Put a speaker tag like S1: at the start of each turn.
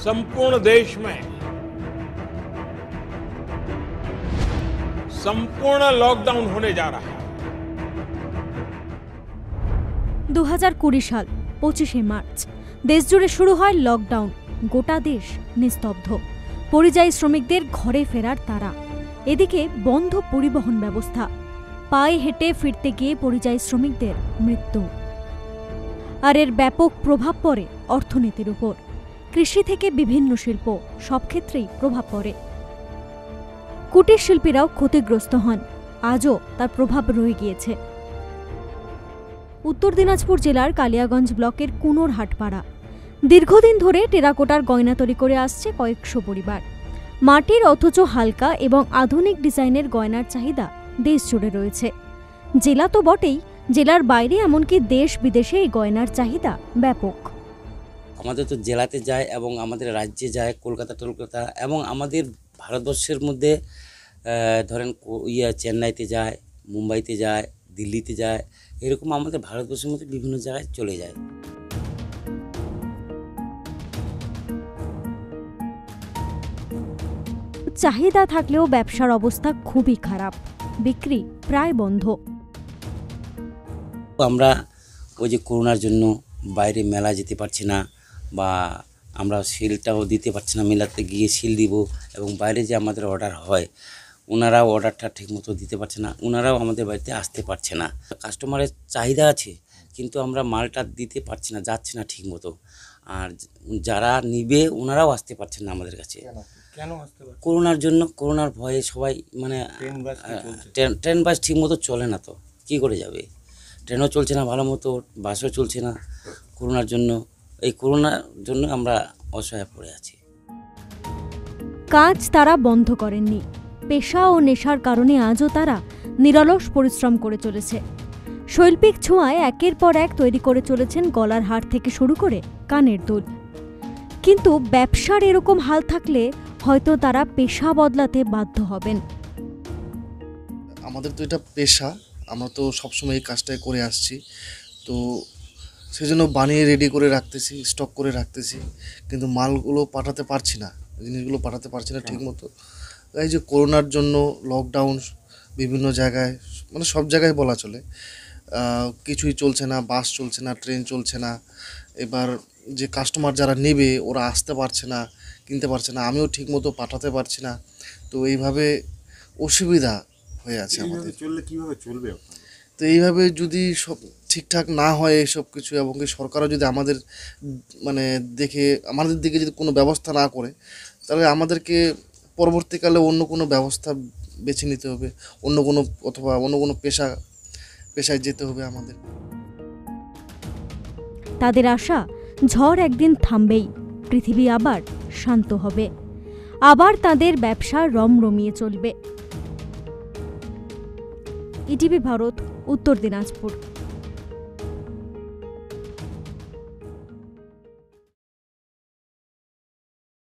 S1: संपूर्ण देश में संपूर्ण लॉकडाउन होने जा रहा है
S2: দু হাজার কুড়ি সাল পঁচিশে মার্চ দেশজুড়ে শুরু হয় লকডাউন গোটা দেশ নিস্তব্ধ পরিযায়ী শ্রমিকদের ঘরে ফেরার তারা এদিকে বন্ধ পরিবহন ব্যবস্থা পায়ে হেঁটে ফিরতে গিয়ে পরিযায়ী শ্রমিকদের মৃত্যু আর এর ব্যাপক প্রভাব পড়ে অর্থনীতির উপর কৃষি থেকে বিভিন্ন শিল্প, সব ক্ষেত্রেই প্রভাব পড়ে। কুটির শিল্পীরাও ক্ষতিগ্রস্ত হন। আজও তার প্রভাব রয়ে গিয়েছে। উত্তর দিনাজপুর জেলার কালিয়াগঞ্জ ব্লকের কুনোর হাটপাড়া দীর্ঘদিন ধরে টেরাকোটার গয়না তৈরি করে আসছে কয়েকশো পরিবার। মাটির অথচ হালকা এবং আধুনিক ডিজাইনের গয়নার চাহিদা দেশ জুড়ে রয়েছে। জেলা তো বটেই, জেলার বাইরে এমনকি দেশ বিদেশে এই গয়নার চাহিদা ব্যাপক।
S3: আমাদের তো জেলাতে যায় এবং আমাদের রাজ্যে যায় কলকাতা টলকাতা এবং আমাদের ভারতবর্ষের মধ্যে ধরেন ইয়ে চেন্নাইতে যায় মুম্বাইতে যায় দিল্লিতে যায় এরকম আমাদের ভারতবর্ষের মধ্যে বিভিন্ন জায়গায় চলে যায়।
S2: চাহিদা থাকলেও ব্যবসার অবস্থা খুবই খারাপ। বিক্রি প্রায় বন্ধ।
S3: আমরা ওই যে করোনার জন্য বাইরে মেলা যেতে পারছি না। বা আমরা সিলটাও দিতে পারছি না মেলাতে গিয়ে সিল দিব এবং বাইরে যে আমাদের অর্ডার হয় ওনারাও অর্ডারটা ঠিকমতো দিতে পারছে না ওনারাও আমাদের বাড়িতে আসতে পারছে না। কাস্টমারের চাহিদা আছে কিন্তু আমরা মালটা দিতে পারছি না যাচ্ছে না ঠিকমতো। আর যারা নিবে ওনারাও আসতে পারছেন না আমাদের কাছে।
S4: কেন?
S3: করোনার জন্য করোনার ভয়ে সবাই মানে
S4: ট্রেন বাস কি
S3: আহ,
S4: চলছে?
S3: ট্রেন ট্রেন বাস ঠিক মতো চলে না তো কী করে যাবে? ট্রেনও চলছে না ভালো মতো বাসও চলছে না। করোনার জন্য এই করোনার জন্য আমরা অসহায় পড়ে আছি।
S2: কাজ তারা বন্ধ করেননি। পেশা ও নেশার কারণে আজও তারা নিরলস পরিশ্রম করে চলেছে। শৈল্পিক ছোঁয়ায় একের পর এক তৈরি করে চলেছেন গলার হার থেকে শুরু করে কানের দুল। কিন্তু ব্যবসার এরকম হাল থাকলে হয়তো তারা পেশা বদলাতে বাধ্য হবেন।
S5: আমাদের তো এটা পেশা আমরা তো সবসময় এই কাজটাই করে আসছি। তো সেই জন্য বানিয়ে রেডি করে রাখতেছি স্টক করে রাখতেছি। কিন্তু মালগুলো পাঠাতে পারছি না জিনিসগুলো পাঠাতে পারছি না ঠিকমতো। এই যে করোনার জন্য লকডাউন বিভিন্ন জায়গায় মানে সব জায়গায় বলা চলে। কিছুই চলছে না বাস চলছে না ট্রেন চলছে না। এবার যে কাস্টমার যারা নেবে ওরা আসতে পারছে না কিনতে পারছে না আমিও ঠিকমতো পাঠাতে পারছি না। তো এইভাবে অসুবিধা হয়ে আছে আমাদের।
S4: চললে কীভাবে চলবে
S5: তো এইভাবে যদি সব ঠিকঠাক না হয় এইসব কিছু এবং কি সরকারও যদি আমাদের মানে দেখে, আমাদের দিকে যদি কোনো ব্যবস্থা না করে, তাহলে আমাদেরকে পরবর্তীকালে অন্য কোনো ব্যবস্থা বেছে নিতে হবে, অন্য কোনো অথবা অন্য কোনো পেশা, পেশায় যেতে হবে আমাদের।
S2: তাদের আশা, ঝড় একদিন থামবেই, পৃথিবী আবার শান্ত হবে, আবার তাদের ব্যবসা রমরমিয়ে চলবে। ইটিভি ভারত, উত্তর দিনাজপুর।